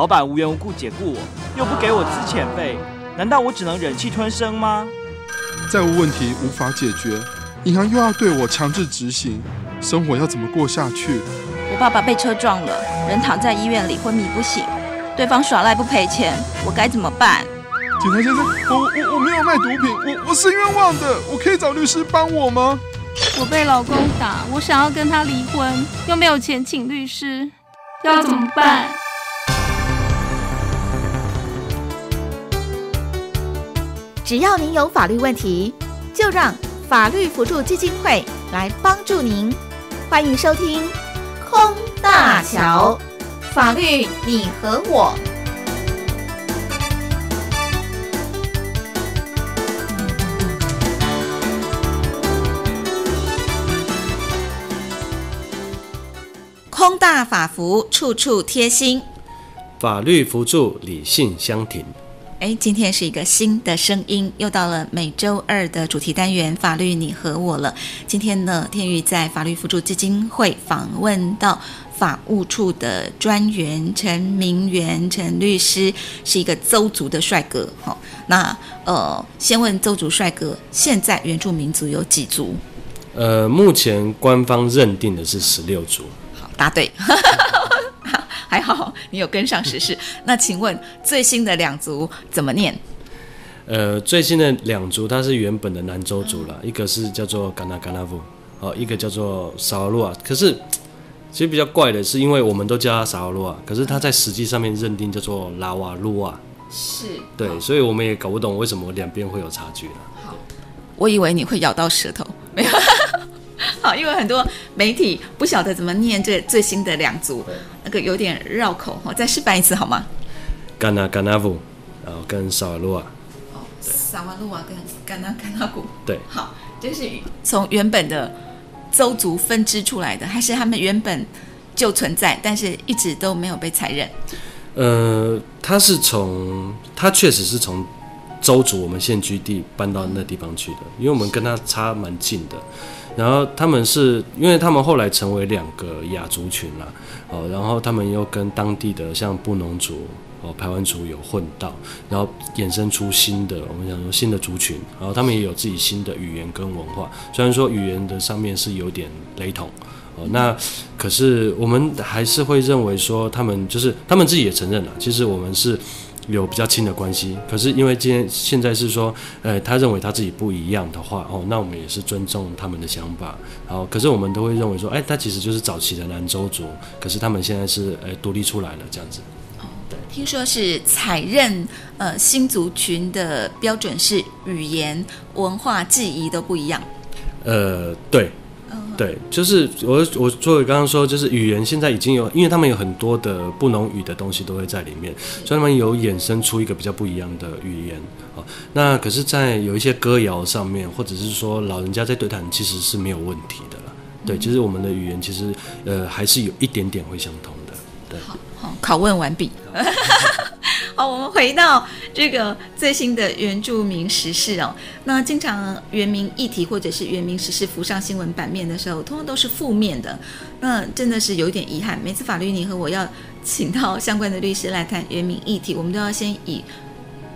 老板无缘无故解雇我，又不给我资遣费，难道我只能忍气吞声吗？债务问题无法解决，银行又要对我强制执行，生活要怎么过下去？我爸爸被车撞了，人躺在医院里昏迷不醒，对方耍赖不赔钱，我该怎么办？警察先生，我我我没有卖毒品，我我是冤枉的，我可以找律师帮我吗？我被老公打，我想要跟他离婚，又没有钱请律师，要怎么办？只要您有法律问题，就让法律辅助基金会来帮助您。欢迎收听《空大桥》，法律你和我。空大法服，处处贴心。法律辅助，理性相挺。哎，今天是一个新的声音，又到了每周二的主题单元“法律你和我”了。今天呢，天宇在法律辅助基金会访问到法务处的专员陈明元陈律师，是一个邹族的帅哥。好，那呃，先问邹族帅哥，现在原住民族有几族？呃，目前官方认定的是十六族。好，答对。还好你有跟上时事。那请问最新的两族怎么念？呃，最新的两族它是原本的南州族了，一个是叫做甘纳甘纳夫，哦，一个叫做萨瓦鲁啊。可是其实比较怪的是，因为我们都叫他萨瓦鲁啊，可是他在实际上面认定叫做拉瓦鲁啊。是。对，所以我们也搞不懂为什么两边会有差距了。好，我以为你会咬到舌头。好，因为很多媒体不晓得怎么念这最新的两组，那个有点绕口哈，再示范一次好吗？甘纳甘纳夫，然后跟萨瓦鲁瓦。哦，萨瓦鲁瓦跟甘纳甘纳古。对。好，这是从原本的邹族分支出来的，还是他们原本就存在，但是一直都没有被采认？呃，他是从，他确实是从周族我们现居地搬到那地方去的，因为我们跟他差蛮近的。然后他们是因为他们后来成为两个亚族群了，哦，然后他们又跟当地的像布农族、哦排湾族有混到，然后衍生出新的我们讲说新的族群，然后他们也有自己新的语言跟文化，虽然说语言的上面是有点雷同，哦，那可是我们还是会认为说他们就是他们自己也承认了，其实我们是。有比较亲的关系，可是因为今天现在是说，呃，他认为他自己不一样的话，哦，那我们也是尊重他们的想法。然后，可是我们都会认为说，哎，他其实就是早期的南州族，可是他们现在是呃独立出来了这样子。哦，对，听说是采认呃新族群的标准是语言、文化、记忆都不一样。呃，对。对，就是我我作为刚刚说，就是语言现在已经有，因为他们有很多的不能语的东西都会在里面，所以他们有衍生出一个比较不一样的语言啊。那可是，在有一些歌谣上面，或者是说老人家在对谈，其实是没有问题的了。对，其实我们的语言其实呃还是有一点点会相通的。对，好，好，拷问完毕。好，我们回到这个最新的原住民时事哦。那经常原民议题或者是原民时事浮上新闻版面的时候，通常都是负面的。那真的是有一点遗憾。每次法律你和我要请到相关的律师来谈原民议题，我们都要先以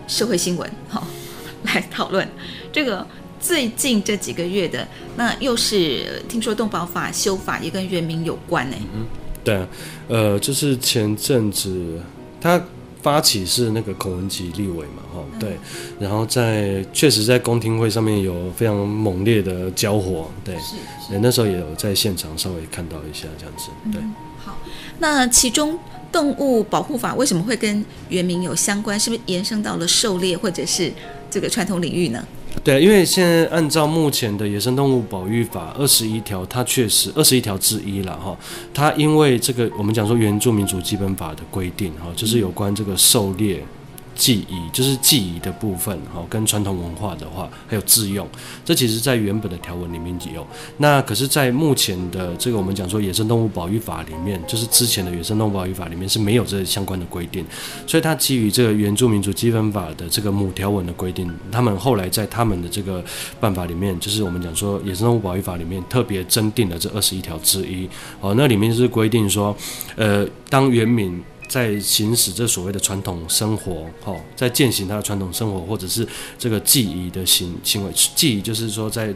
社会新闻好 来讨论。这个最近这几个月的，那又是听说动保法修法也跟原民有关呢。嗯，对啊，呃，就是前阵子他。发起是那个孔文吉立委嘛，哈，对，然后在确实在公听会上面有非常猛烈的交火，对，是，那时候也有在现场稍微看到一下这样子，对。好，那其中动物保护法为什么会跟原民有相关？是不是延伸到了狩猎或者是这个传统领域呢？对，因为现在按照目前的野生动物保育法二十一条，它确实二十一条之一了哈。它因为这个我们讲说原住民族基本法的规定哈，就是有关这个狩猎。记忆就是记忆的部分，哈，跟传统文化的话，还有自用，这其实在原本的条文里面有。那可是，在目前的这个我们讲说野生动物保育法里面，就是之前的野生动物保育法里面是没有这相关的规定，所以它基于这个原住民族基本法的这个母条文的规定，他们后来在他们的这个办法里面，就是我们讲说野生动物保育法里面特别增订了这二十一条之一，哦，那里面是规定说，呃，当原民。在行使这所谓的传统生活，哈，在践行他的传统生活，或者是这个祭仪的行行为，祭仪就是说在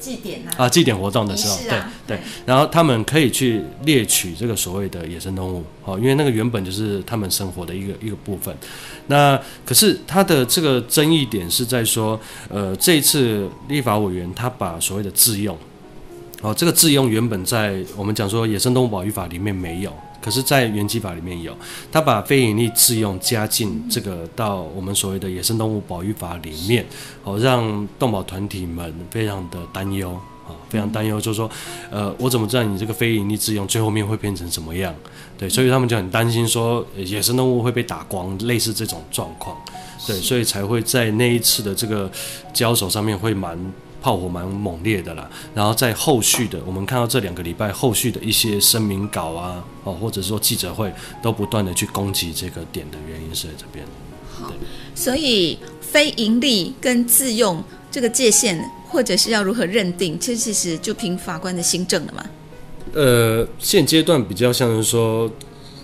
祭典啊，啊祭典活动的时候，对啊对对，然后他们可以去猎取这个所谓的野生动物，哦，因为那个原本就是他们生活的一个一个部分。那可是他的这个争议点是在说，呃，这一次立法委员他把所谓的自用，哦，这个自用原本在我们讲说野生动物保育法里面没有。可是，在原基法里面有，他把非营利自用加进这个到我们所谓的野生动物保育法里面，哦，让动保团体们非常的担忧，啊，非常担忧，就是说，呃，我怎么知道你这个非营利自用最后面会变成什么样？对，所以他们就很担心说，呃野生动物会被打光，类似这种状况，对，所以才会在那一次的这个交手上面会蛮。炮火蛮猛烈的啦，然后在后续的，我们看到这两个礼拜后续的一些声明稿啊，哦，或者说记者会，都不断的去攻击这个点的原因是在这边。好所以非盈利跟自用这个界限，或者是要如何认定，其实其实就凭法官的新政了嘛。呃，现阶段比较像是说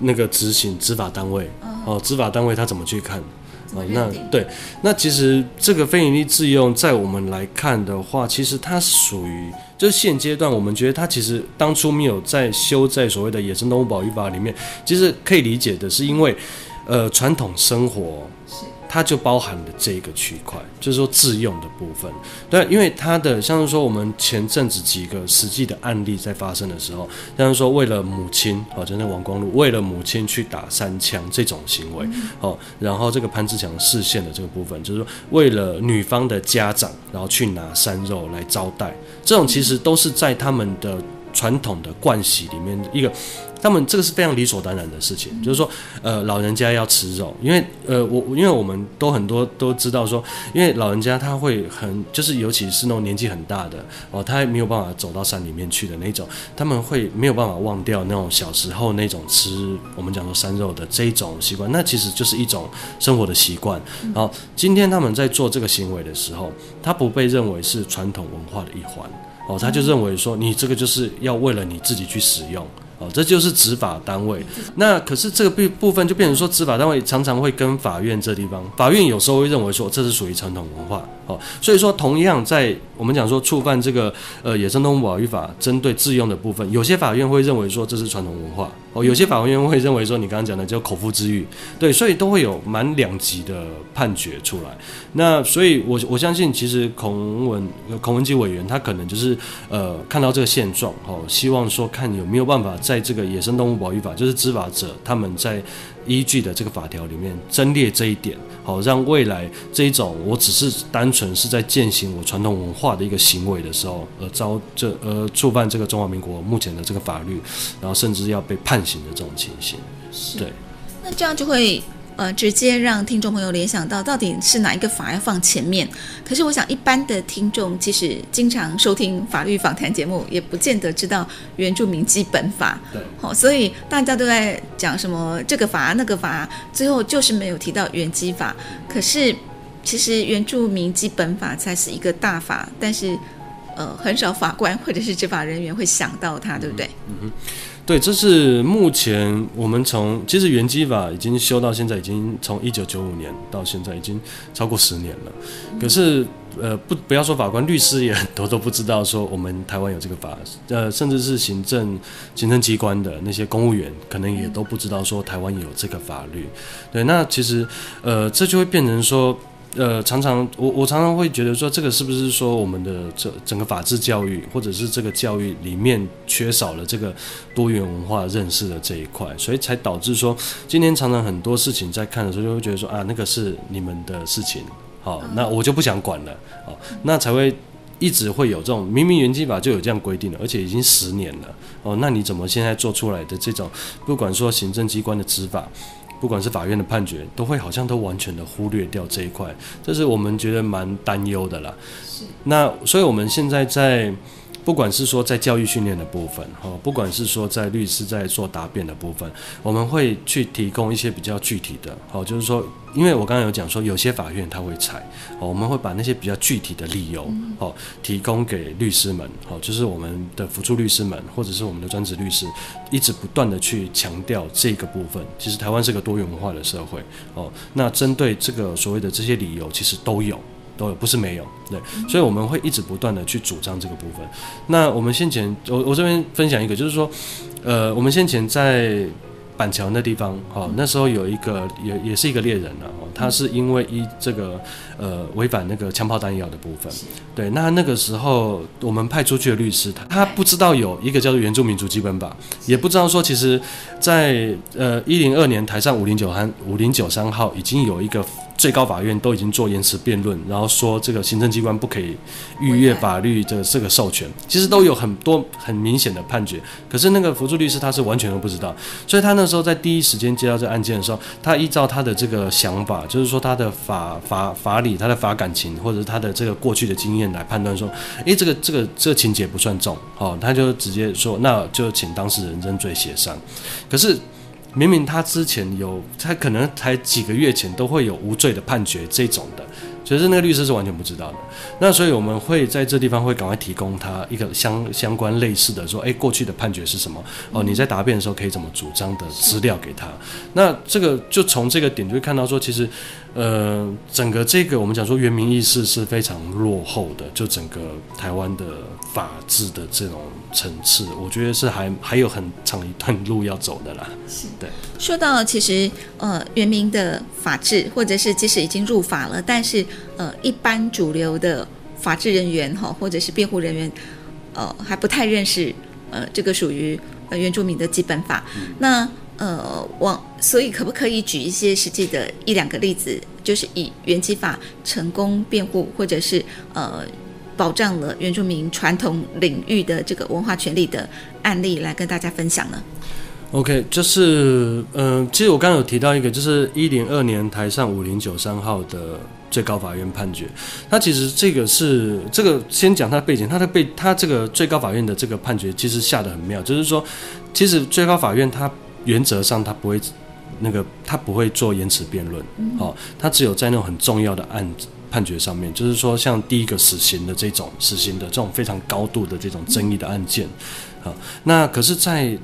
那个执行执法单位哦，执法单位他怎么去看？那？对，那其实这个非营利自用，在我们来看的话，其实它属于就是现阶段，我们觉得它其实当初没有在修在所谓的野生动物保育法里面，其实可以理解的是因为，呃，传统生活它就包含了这一个区块，就是说自用的部分。对，因为它的像是说我们前阵子几个实际的案例在发生的时候，像是说为了母亲，哦，就那王光禄为了母亲去打三枪这种行为，哦，然后这个潘志强视线的这个部分，就是说为了女方的家长，然后去拿山肉来招待，这种其实都是在他们的传统的惯习里面一个。他们这个是非常理所当然的事情，就是说，呃，老人家要吃肉，因为呃，我因为我们都很多都知道说，因为老人家他会很，就是尤其是那种年纪很大的哦，他还没有办法走到山里面去的那种，他们会没有办法忘掉那种小时候那种吃我们讲说山肉的这一种习惯，那其实就是一种生活的习惯。然后今天他们在做这个行为的时候，他不被认为是传统文化的一环哦，他就认为说你这个就是要为了你自己去使用。哦，这就是执法单位。那可是这个部部分就变成说，执法单位常常会跟法院这地方，法院有时候会认为说这是属于传统文化。哦，所以说同样在我们讲说触犯这个呃野生动物保育法针对自用的部分，有些法院会认为说这是传统文化。哦，有些法院会认为说你刚刚讲的叫口腹之欲。对，所以都会有满两级的判决出来。那所以我我相信，其实孔文孔文基委员他可能就是呃看到这个现状，哦，希望说看有没有办法。在这个野生动物保育法，就是执法者他们在依据的这个法条里面增列这一点，好让未来这一种我只是单纯是在践行我传统文化的一个行为的时候，而遭这呃触犯这个中华民国目前的这个法律，然后甚至要被判刑的这种情形。对，那这样就会呃直接让听众朋友联想到到底是哪一个法要放前面。可是我想一般的听众即使经常收听法律访谈节目，也不见得知道原住民基本法。对，好、所以大家都在讲什么这个法那个法，最后就是没有提到原基法。可是其实原住民基本法才是一个大法，但是呃很少法官或者是执法人员会想到它，对不对？对，这是目前我们从其实原基法已经修到现在，已经从一九九五年到现在已经超过十年了。可是呃，不不要说法官，律师也很多都不知道说我们台湾有这个法，呃，甚至是行政行政机关的那些公务员，可能也都不知道说台湾有这个法律。对，那其实呃，这就会变成说。呃，常常我我常常会觉得说，这个是不是说我们的这整个法治教育，或者是这个教育里面缺少了这个多元文化认识的这一块，所以才导致说，今天常常很多事情在看的时候，就会觉得说啊，那个是你们的事情，好，那我就不想管了，好，那才会一直会有这种明明原基法就有这样规定了，而且已经十年了，哦，那你怎么现在做出来的这种，不管说行政机关的执法。不管是法院的判决，都会好像都完全的忽略掉这一块，这是我们觉得蛮担忧的啦。那所以我们现在在不管是说在教育训练的部分，哈，不管是说在律师在做答辩的部分，我们会去提供一些比较具体的，好，就是说，因为我刚刚有讲说，有些法院他会采，哦，我们会把那些比较具体的理由，哦，提供给律师们，好，就是我们的辅助律师们，或者是我们的专职律师，一直不断的去强调这个部分。其实台湾是个多元文化的社会，哦，那针对这个所谓的这些理由，其实都有。都有，不是没有，对，所以我们会一直不断的去主张这个部分。那我们先前，我我这边分享一个，就是说，呃，我们先前在板桥那地方，哈，那时候有一个也也是一个猎人呢，哦，他是因为一这个呃违反那个枪炮弹药的部分，对，那那个时候我们派出去的律师，他他不知道有一个叫做原住民族基本法，也不知道说其实，在呃一零二年台上五零九三五零九三号已经有一个。最高法院都已经做延迟辩论，然后说这个行政机关不可以逾越法律的这个授权，其实都有很多很明显的判决。可是那个辅助律师他是完全都不知道，所以他那时候在第一时间接到这个案件的时候，他依照他的这个想法，就是说他的法法法理、他的法感情，或者是他的这个过去的经验来判断说，诶，这个这个这个情节不算重，哦，他就直接说，那就请当事人认罪协商。可是。明明他之前有，他可能才几个月前都会有无罪的判决这种的。其实那个律师是完全不知道的，那所以我们会在这地方会赶快提供他一个相相关类似的说，哎，过去的判决是什么？哦，你在答辩的时候可以怎么主张的资料给他。那这个就从这个点就会看到说，其实，呃，整个这个我们讲说原民意识是非常落后的，就整个台湾的法治的这种层次，我觉得是还还有很长一段路要走的啦。是对。说到其实呃原民的法治，或者是即使已经入法了，但是呃一般主流的法治人员哈，或者是辩护人员，呃还不太认识呃这个属于呃原住民的基本法。那呃往所以可不可以举一些实际的一两个例子，就是以原籍法成功辩护，或者是呃保障了原住民传统领域的这个文化权利的案例来跟大家分享呢？OK，就是嗯，其实我刚刚有提到一个，就是一零二年台上五零九三号的最高法院判决。它其实这个是这个先讲它的背景，它的背它这个最高法院的这个判决其实下的很妙，就是说，其实最高法院它原则上他不会那个他不会做延迟辩论，好，他只有在那种很重要的案判决上面，就是说像第一个死刑的这种死刑的这种非常高度的这种争议的案件，好，那可是，在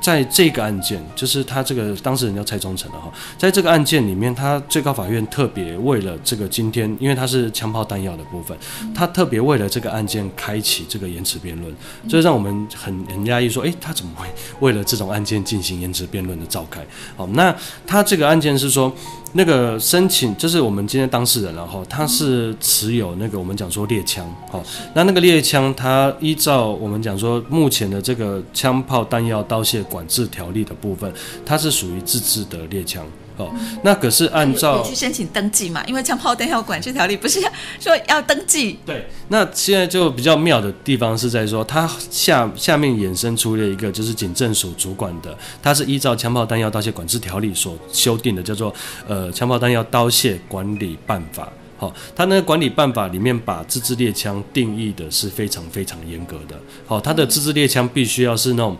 在这个案件，就是他这个当事人叫蔡忠诚的哈，在这个案件里面，他最高法院特别为了这个今天，因为他是枪炮弹药的部分，他特别为了这个案件开启这个延迟辩论，这让我们很很压抑，说，诶，他怎么会为了这种案件进行延迟辩论的召开？好，那他这个案件是说。那个申请就是我们今天当事人，然后他是持有那个我们讲说猎枪，好，那那个猎枪，它依照我们讲说目前的这个枪炮弹药刀械管制条例的部分，它是属于自制的猎枪。哦，那可是按照去申请登记嘛？因为枪炮弹药管制条例不是说要登记？对，那现在就比较妙的地方是在说，它下下面衍生出了一个就是警政署主管的，它是依照枪炮弹药刀械管制条例所修订的，叫做呃枪炮弹药刀械管理办法。好，他那个管理办法里面把自制猎枪定义的是非常非常严格的。好，他的自制猎枪必须要是那种，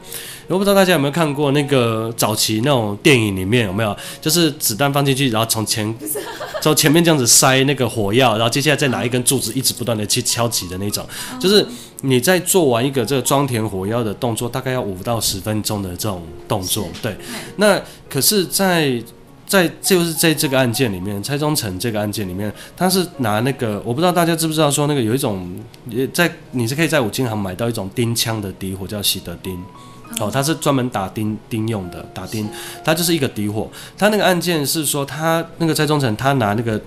我不知道大家有没有看过那个早期那种电影里面有没有，就是子弹放进去，然后从前从前面这样子塞那个火药，然后接下来再拿一根柱子一直不断的去敲击的那种，就是你在做完一个这个装填火药的动作，大概要五到十分钟的这种动作。对，那可是，在在就是在这个案件里面，蔡忠诚这个案件里面，他是拿那个，我不知道大家知不知道，说那个有一种也在你是可以在五金行买到一种钉枪的底火，叫喜德钉，哦，它是专门打钉钉用的，打钉，它就是一个底火。他那个案件是说，他那个蔡忠诚他拿那个。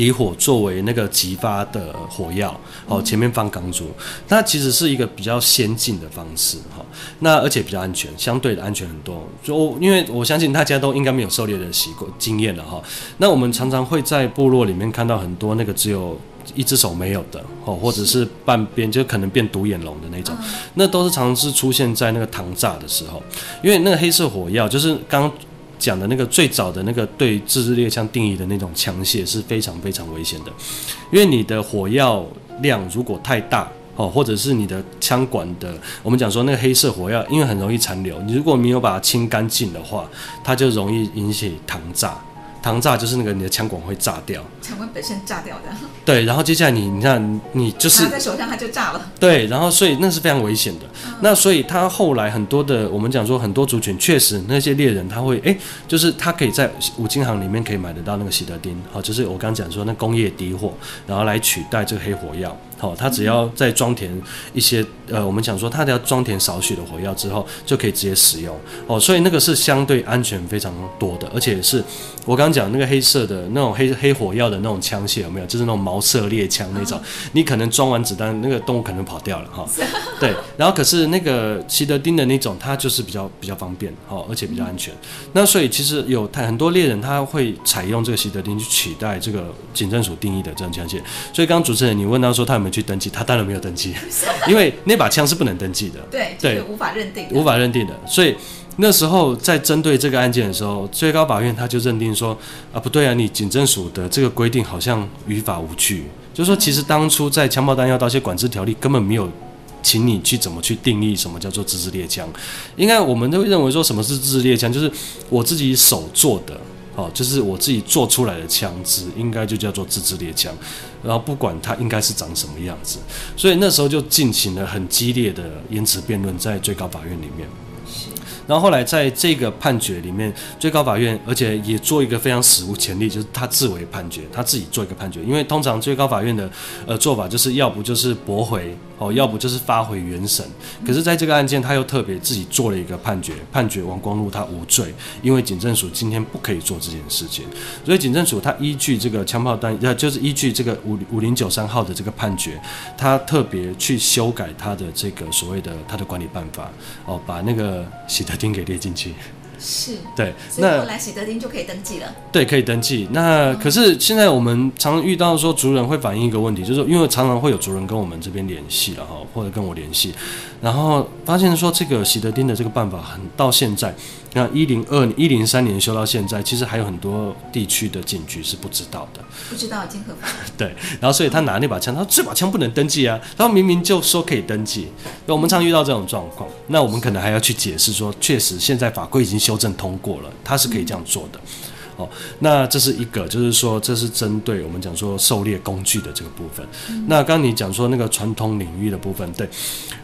底火作为那个激发的火药，哦，前面放钢珠，那其实是一个比较先进的方式，哈，那而且比较安全，相对的安全很多。就因为我相信大家都应该没有狩猎的习惯经验了，哈。那我们常常会在部落里面看到很多那个只有一只手没有的，哦，或者是半边就可能变独眼龙的那种，那都是常常是出现在那个膛炸的时候，因为那个黑色火药就是刚。讲的那个最早的那个对自制猎枪定义的那种枪械是非常非常危险的，因为你的火药量如果太大，哦，或者是你的枪管的，我们讲说那个黑色火药，因为很容易残留，你如果没有把它清干净的话，它就容易引起膛炸。膛炸就是那个你的枪管会炸掉，枪管本身炸掉的，对，然后接下来你你看你就是拿在手上它就炸了，对，然后所以那是非常危险的。那所以他后来很多的我们讲说很多族群确实那些猎人他会哎，就是他可以在五金行里面可以买得到那个喜德丁，好，就是我刚讲说那工业低货，然后来取代这个黑火药。好，它只要再装填一些，呃，我们讲说他要装填少许的火药之后，就可以直接使用。哦，所以那个是相对安全非常多的，而且是我刚刚讲那个黑色的那种黑黑火药的那种枪械有没有？就是那种毛瑟猎枪那种，你可能装完子弹，那个动物可能跑掉了哈。对，然后可是那个西德丁的那种，它就是比较比较方便，哦，而且比较安全。那所以其实有太很多猎人他会采用这个西德丁去取代这个警政署定义的这种枪械。所以刚刚主持人你问到说他有没有去登记，他当然没有登记，因为那把枪是不能登记的，对对，无法认定，无法认定的。所以那时候在针对这个案件的时候，最高法院他就认定说啊，不对啊，你警政署的这个规定好像于法无据，就是说其实当初在枪炮弹药刀械管制条例根本没有请你去怎么去定义什么叫做自制猎枪，应该我们都会认为说什么是自制猎枪，就是我自己手做的。哦，就是我自己做出来的枪支，应该就叫做自制猎枪，然后不管它应该是长什么样子，所以那时候就进行了很激烈的言辞辩论，在最高法院里面。然后后来在这个判决里面，最高法院而且也做一个非常史无前例，就是他自为判决，他自己做一个判决。因为通常最高法院的呃做法就是要不就是驳回哦，要不就是发回原审。可是在这个案件，他又特别自己做了一个判决，判决王光禄他无罪，因为警政署今天不可以做这件事情。所以警政署他依据这个枪炮弹呃，就是依据这个五五零九三号的这个判决，他特别去修改他的这个所谓的他的管理办法哦，把那个写的。丁给列进去，是对，那后来喜德丁就可以登记了。对，可以登记。那可是现在我们常遇到说，族人会反映一个问题，就是因为常常会有族人跟我们这边联系了哈，或者跟我联系，然后发现说这个喜德丁的这个办法很到现在。那一零二一零三年修到现在，其实还有很多地区的警局是不知道的，不知道金合法。对，然后所以他拿那把枪，他说这把枪不能登记啊，然后明明就说可以登记。那我们常遇到这种状况，那我们可能还要去解释说，确实现在法规已经修修正通过了，他是可以这样做的。哦，那这是一个，就是说这是针对我们讲说狩猎工具的这个部分。那刚刚你讲说那个传统领域的部分，对，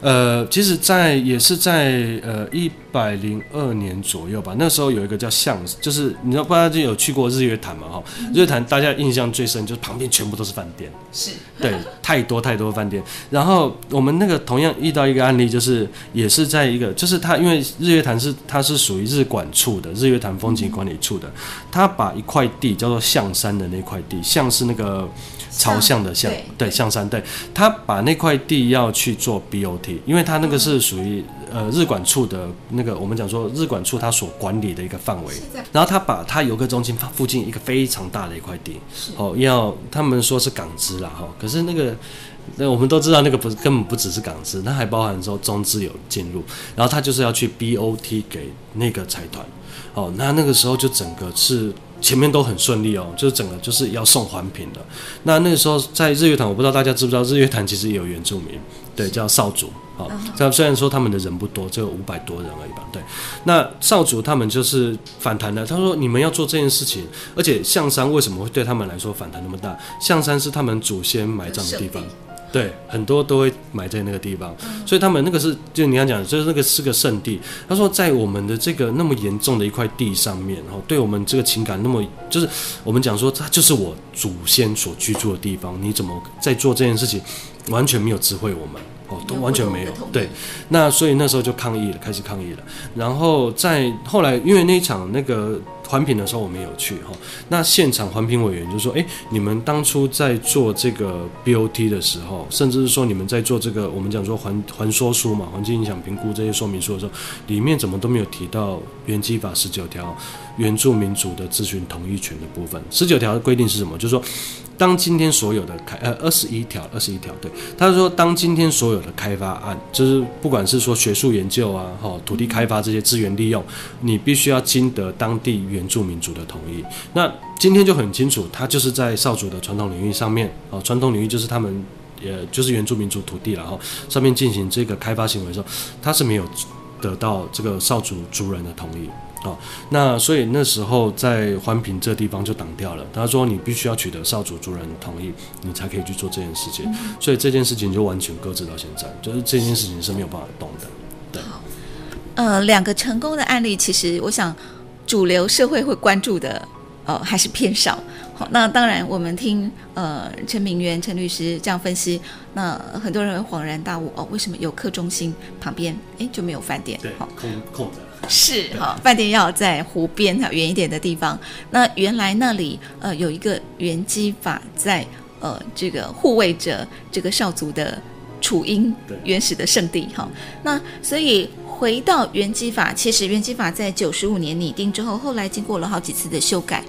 呃，其实，在也是在呃一百零二年左右吧，那时候有一个叫象，就是你知道，大家就有去过日月潭嘛，哈，日月潭大家印象最深就是旁边全部都是饭店，是。对，太多太多饭店。然后我们那个同样遇到一个案例，就是也是在一个，就是他因为日月潭是它是属于日管处的，日月潭风景管理处的，他把一块地叫做象山的那块地，象是那个朝向的象，对象山，对他把那块地要去做 BOT，因为他那个是属于呃日管处的那个，我们讲说日管处他所管理的一个范围。然后他把他游客中心附近一个非常大的一块地，哦，要他们说是港资啦哈，可是那个那我们都知道那个不是根本不只是港资，那还包含说中资有进入，然后他就是要去 BOT 给那个财团。哦，那那个时候就整个是前面都很顺利哦，就是整个就是要送环评的。那那个时候在日月潭，我不知道大家知不知道，日月潭其实也有原住民，对，叫少族。好，这虽然说他们的人不多，只有五百多人而已吧。对，那少族他们就是反弹的。他说：“你们要做这件事情，而且象山为什么会对他们来说反弹那么大？象山是他们祖先埋葬的地方。”对，很多都会埋在那个地方，所以他们那个是，就你刚讲，就是那个是个圣地。他说，在我们的这个那么严重的一块地上面，然后对我们这个情感那么，就是我们讲说，它就是我祖先所居住的地方，你怎么在做这件事情，完全没有知会我们，哦，都完全没有。对，那所以那时候就抗议了，开始抗议了。然后在后来，因为那一场那个。环评的时候我们有去哈，那现场环评委员就说：“哎，你们当初在做这个 BOT 的时候，甚至是说你们在做这个我们讲说环环说书嘛，环境影响评估这些说明书的时候，里面怎么都没有提到原基法十九条原住民族的咨询同意权的部分。十九条的规定是什么？就是说。”当今天所有的开呃二十一条二十一条对，他说当今天所有的开发案，就是不管是说学术研究啊，哈土地开发这些资源利用，你必须要经得当地原住民族的同意。那今天就很清楚，他就是在少主的传统领域上面，哦传统领域就是他们呃就是原住民族土地然后上面进行这个开发行为的时候，他是没有得到这个少族族人的同意。哦，那所以那时候在环评这地方就挡掉了。他说你必须要取得少主族人同意，你才可以去做这件事情。所以这件事情就完全搁置到现在，就是这件事情是没有办法动的。对，呃，两个成功的案例，其实我想主流社会会关注的，呃，还是偏少。好，那当然我们听呃陈明渊陈律师这样分析，那很多人会恍然大悟哦，为什么游客中心旁边哎就没有饭店？对，好空空的。是哈，饭店要在湖边哈远一点的地方。那原来那里呃有一个原基法在呃这个护卫着这个少族的楚英原始的圣地哈。那所以回到原基法，其实原基法在九十五年拟定之后，后来经过了好几次的修改。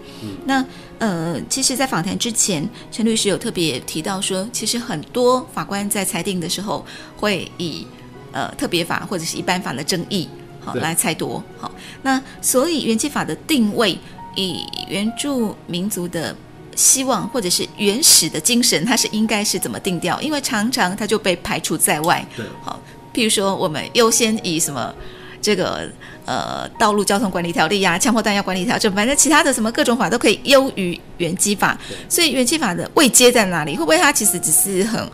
那呃，其实，在访谈之前，陈律师有特别提到说，其实很多法官在裁定的时候会以呃特别法或者是一般法的争议。来猜多好，那所以原基法的定位以原住民族的希望或者是原始的精神，它是应该是怎么定调？因为常常它就被排除在外。对，好，譬如说我们优先以什么这个呃道路交通管理条例呀、强迫弹药管理条，就反正其他的什么各种法都可以优于原基法。所以原基法的位阶在哪里？会不会它其实只是很？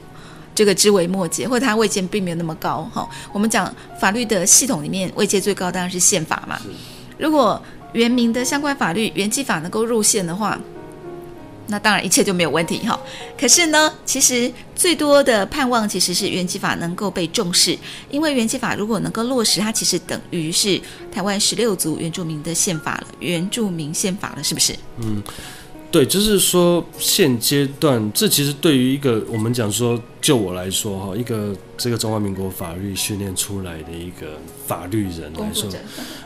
这个知微末节，或者它位阶并没有那么高哈。我们讲法律的系统里面，位阶最高当然是宪法嘛。如果原民的相关法律原基法能够入宪的话，那当然一切就没有问题哈。可是呢，其实最多的盼望其实是原基法能够被重视，因为原基法如果能够落实，它其实等于是台湾十六族原住民的宪法了，原住民宪法了，是不是？嗯。对，就是说现阶段，这其实对于一个我们讲说，就我来说哈，一个这个中华民国法律训练出来的一个法律人来说，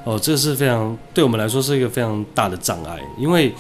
哦，这是非常对我们来说是一个非常大的障碍，因为。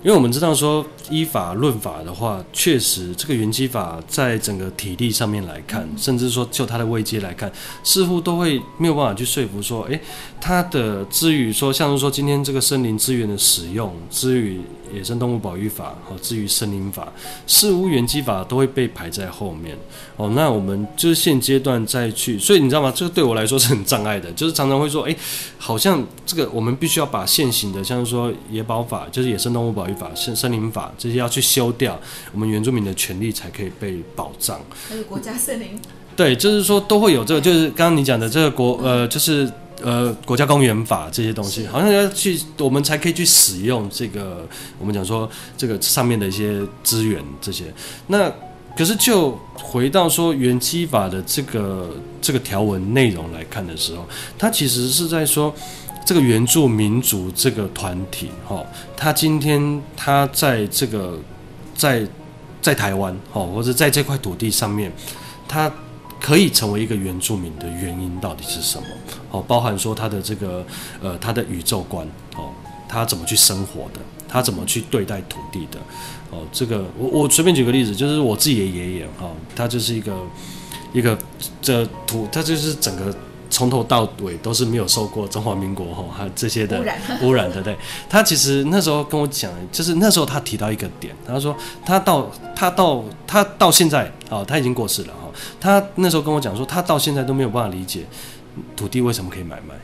因为我们知道说依法论法的话，确实这个原基法在整个体力上面来看，甚至说就它的位阶来看，似乎都会没有办法去说服说，诶，它的至于说像是说今天这个森林资源的使用，至于野生动物保育法和至于森林法，似乎原基法都会被排在后面。哦，那我们就是现阶段再去，所以你知道吗？这个对我来说是很障碍的，就是常常会说，诶，好像这个我们必须要把现行的，像是说野保法，就是野生动物保育。法、森森林法这些要去修掉，我们原住民的权利才可以被保障。还有国家森林，对，就是说都会有这个，就是刚刚你讲的这个国呃，就是呃国家公园法这些东西，好像要去我们才可以去使用这个。我们讲说这个上面的一些资源这些，那可是就回到说原基法的这个这个条文内容来看的时候，它其实是在说。这个原住民族这个团体，哈，他今天他在这个在在台湾，哈，或者在这块土地上面，他可以成为一个原住民的原因到底是什么？哦，包含说他的这个呃他的宇宙观，哦，他怎么去生活的，他怎么去对待土地的，哦，这个我我随便举个例子，就是我自己的爷爷，哈，他就是一个一个这土，他就是整个。从头到尾都是没有受过中华民国哈他这些的污染，对不对？他其实那时候跟我讲，就是那时候他提到一个点，他说他到他到他到现在哦，他已经过世了哈。他那时候跟我讲说，他到现在都没有办法理解土地为什么可以买卖。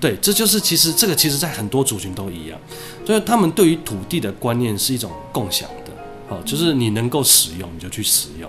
对，这就是其实这个其实在很多族群都一样，就是他们对于土地的观念是一种共享的，哦，就是你能够使用你就去使用，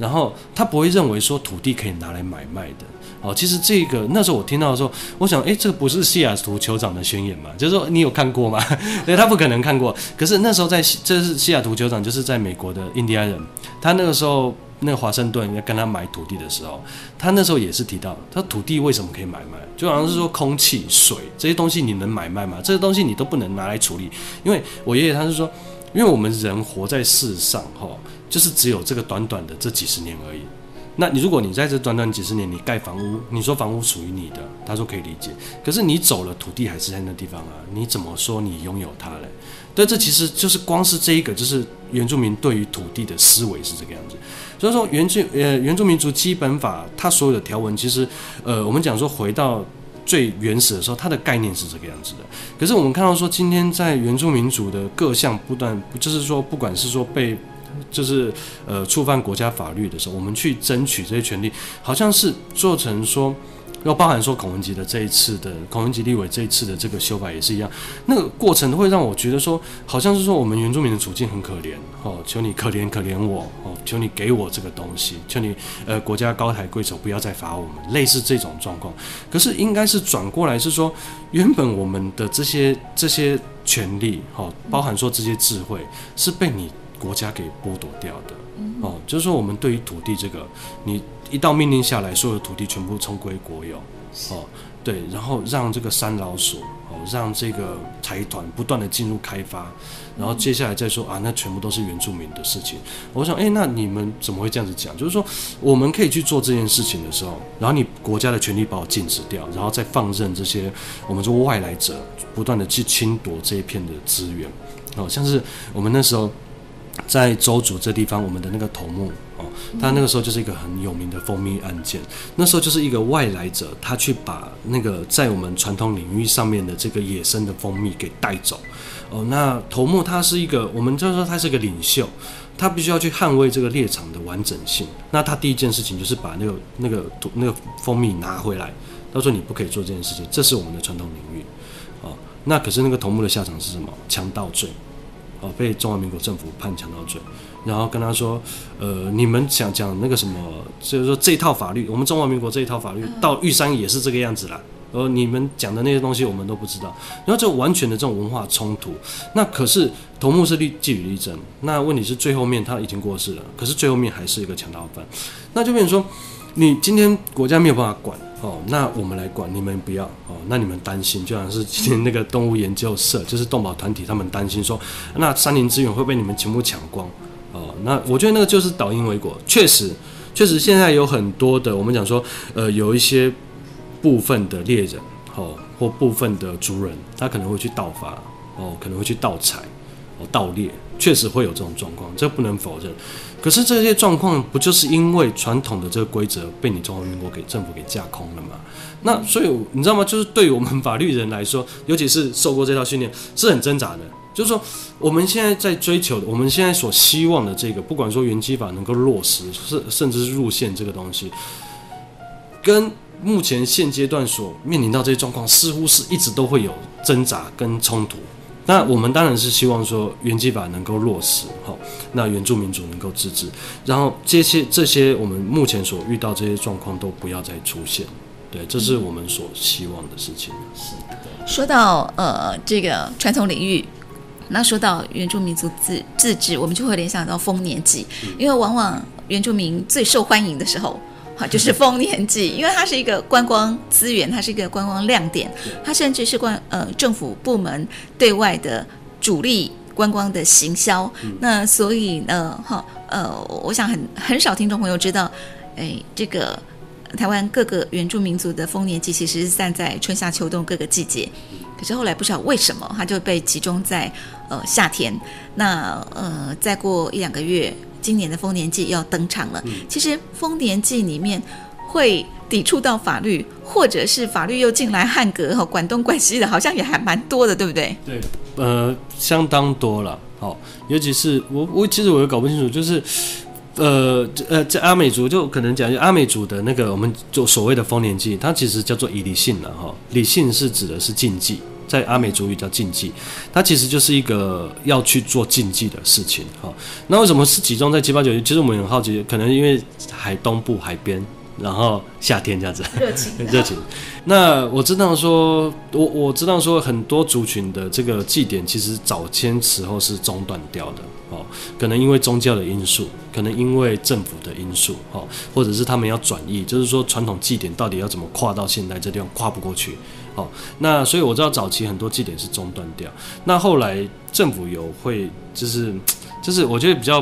然后他不会认为说土地可以拿来买卖的。哦，其实这个那时候我听到的时候，我想，哎，这个不是西雅图酋长的宣言吗？就是说你有看过吗？对他不可能看过。可是那时候在这是西雅图酋长，就是在美国的印第安人，他那个时候那个华盛顿要跟他买土地的时候，他那时候也是提到，他土地为什么可以买卖？就好像是说空气、水这些东西你能买卖吗？这些东西你都不能拿来处理。因为我爷爷他是说，因为我们人活在世上，哈，就是只有这个短短的这几十年而已。那你如果你在这短短几十年你盖房屋，你说房屋属于你的，他说可以理解。可是你走了，土地还是在那地方啊，你怎么说你拥有它嘞？对，这其实就是光是这一个，就是原住民对于土地的思维是这个样子。所以说原住呃原住民族基本法它所有的条文，其实呃我们讲说回到最原始的时候，它的概念是这个样子的。可是我们看到说今天在原住民族的各项不断，就是说不管是说被就是呃触犯国家法律的时候，我们去争取这些权利，好像是做成说。要包含说孔文吉的这一次的孔文吉立委这一次的这个修法也是一样，那个过程会让我觉得说，好像是说我们原住民的处境很可怜哦，求你可怜可怜我哦，求你给我这个东西，求你呃国家高抬贵手不要再罚我们，类似这种状况。可是应该是转过来是说，原本我们的这些这些权利哦，包含说这些智慧是被你国家给剥夺掉的哦，就是说我们对于土地这个你。一道命令下来，所有的土地全部重归国有，哦，对，然后让这个三老鼠，哦，让这个财团不断的进入开发，然后接下来再说啊，那全部都是原住民的事情。我想，哎，那你们怎么会这样子讲？就是说，我们可以去做这件事情的时候，然后你国家的权利把我禁止掉，然后再放任这些我们说外来者不断的去侵夺这一片的资源，哦，像是我们那时候在周族这地方，我们的那个头目哦。他那个时候就是一个很有名的蜂蜜案件，那时候就是一个外来者，他去把那个在我们传统领域上面的这个野生的蜂蜜给带走。哦，那头目他是一个，我们就说他是个领袖，他必须要去捍卫这个猎场的完整性。那他第一件事情就是把那个那个那个蜂蜜拿回来。他说你不可以做这件事情，这是我们的传统领域。哦，那可是那个头目的下场是什么？强盗罪。哦，被中华民国政府判强盗罪。然后跟他说，呃，你们想讲那个什么，就是说这套法律，我们中华民国这一套法律到玉山也是这个样子啦。呃，你们讲的那些东西我们都不知道。然后就完全的这种文化冲突。那可是头目是立据理力争，那问题是最后面他已经过世了，可是最后面还是一个强盗犯。那就变成说，你今天国家没有办法管哦，那我们来管，你们不要哦，那你们担心，就像是今天那个动物研究社，就是动保团体，他们担心说，那山林资源会被你们全部抢光。哦，那我觉得那个就是倒因为果，确实，确实现在有很多的，我们讲说，呃，有一些部分的猎人，哦，或部分的族人，他可能会去盗伐，哦，可能会去盗采，哦，盗猎，确实会有这种状况，这不能否认。可是这些状况不就是因为传统的这个规则被你中华民国给政府给架空了吗？那所以你知道吗？就是对于我们法律人来说，尤其是受过这套训练，是很挣扎的。就是说，我们现在在追求的，我们现在所希望的这个，不管说原基法能够落实，甚甚至是入宪这个东西，跟目前现阶段所面临到这些状况，似乎是一直都会有挣扎跟冲突。那我们当然是希望说原基法能够落实，好，那原住民族能够自治，然后这些这些我们目前所遇到这些状况都不要再出现。对，这是我们所希望的事情。是的说到呃这个传统领域。那说到原住民族自自治，我们就会联想到丰年祭，因为往往原住民最受欢迎的时候，好就是丰年祭，因为它是一个观光资源，它是一个观光亮点，它甚至是关呃政府部门对外的主力观光的行销。那所以呢，哈呃，我想很很少听众朋友知道，哎，这个台湾各个原住民族的丰年祭其实是散在春夏秋冬各个季节。可是后来不知道为什么，它就被集中在呃夏天。那呃，再过一两个月，今年的丰年祭要登场了。其实丰年祭里面会抵触到法律，或者是法律又进来汉格和管东管西的，好像也还蛮多的，对不对？对，呃，相当多了。好，尤其是我我其实我也搞不清楚，就是呃呃，在阿美族就可能讲阿美族的那个，我们就所谓的丰年祭，它其实叫做以理性了哈。理性是指的是禁忌。在阿美族语叫禁忌，它其实就是一个要去做禁忌的事情。哈，那为什么是集中在七八九月？其实我们很好奇，可能因为海东部海边，然后夏天这样子热情 热情。那我知道说，我我知道说，很多族群的这个祭典，其实早先时候是中断掉的。哦，可能因为宗教的因素，可能因为政府的因素，哦，或者是他们要转移，就是说传统祭典到底要怎么跨到现代这地方跨不过去。哦，那所以我知道早期很多祭典是中断掉，那后来政府有会就是就是我觉得比较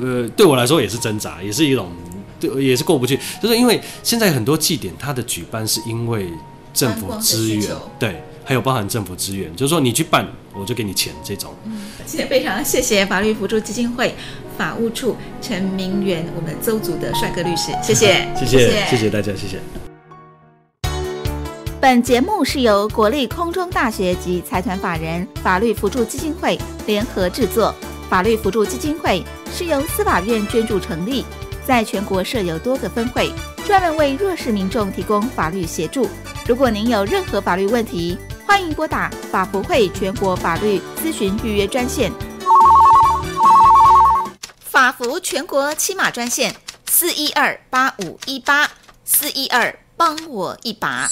呃对我来说也是挣扎，也是一种对也是过不去，就是因为现在很多祭典它的举办是因为政府资源，对，还有包含政府资源，就是说你去办我就给你钱这种。嗯，今天非常谢谢法律辅助基金会法务处陈明元我们邹族的帅哥律师，谢谢，谢谢谢谢大家，谢谢。本节目是由国立空中大学及财团法人法律辅助基金会联合制作。法律辅助基金会是由司法院捐助成立，在全国设有多个分会，专门为弱势民众提供法律协助。如果您有任何法律问题，欢迎拨打法福会全国法律咨询预约专线。法服全国七码专线：四一二八五一八四一二，帮我一把。